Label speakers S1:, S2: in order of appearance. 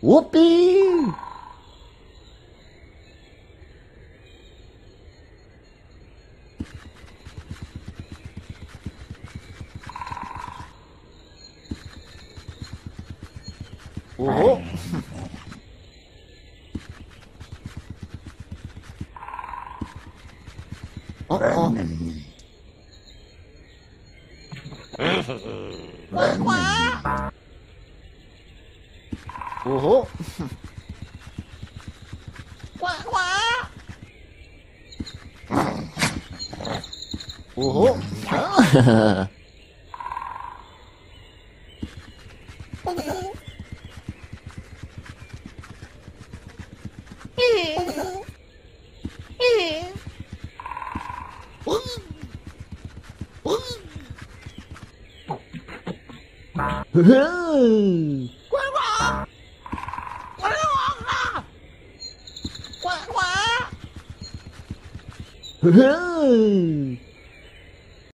S1: Whoopee!
S2: Oh.
S1: 哦吼！呱呱！
S2: 哦吼！
S1: 啊！呵呵，乖乖。Hey!